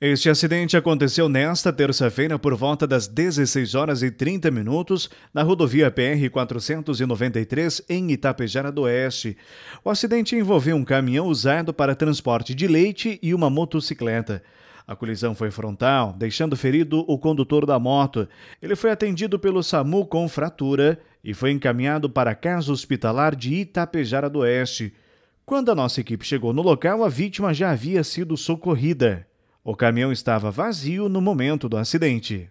Este acidente aconteceu nesta terça-feira por volta das 16 horas e 30 minutos na rodovia PR 493 em Itapejara do Oeste. O acidente envolveu um caminhão usado para transporte de leite e uma motocicleta. A colisão foi frontal, deixando ferido o condutor da moto. Ele foi atendido pelo SAMU com fratura e foi encaminhado para a casa hospitalar de Itapejara do Oeste. Quando a nossa equipe chegou no local, a vítima já havia sido socorrida. O caminhão estava vazio no momento do acidente.